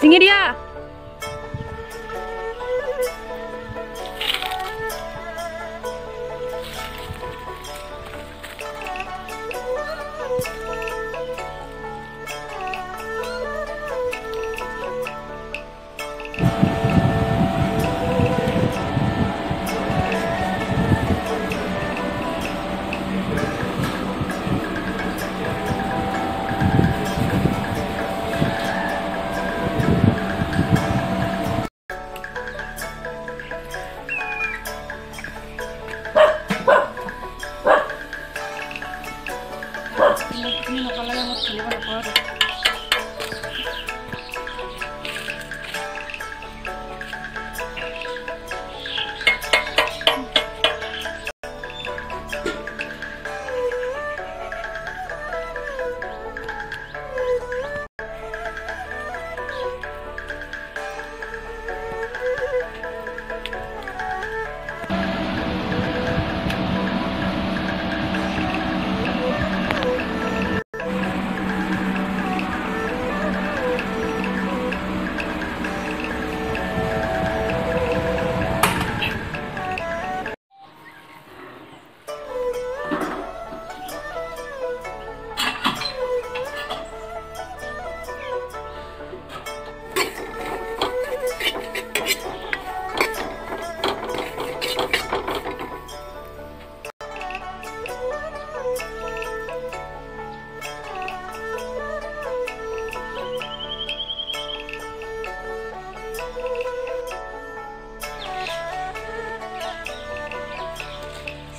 Singi dia. ini kalau yang mau keluar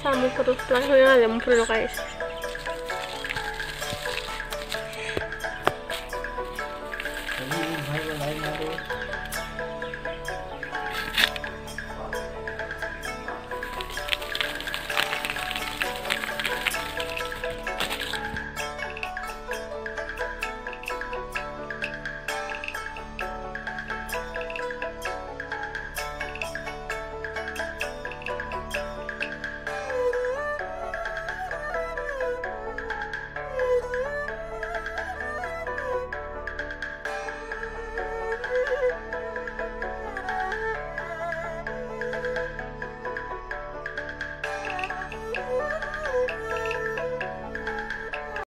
Está muy corrupto, la señora de un frío guys. Thank you.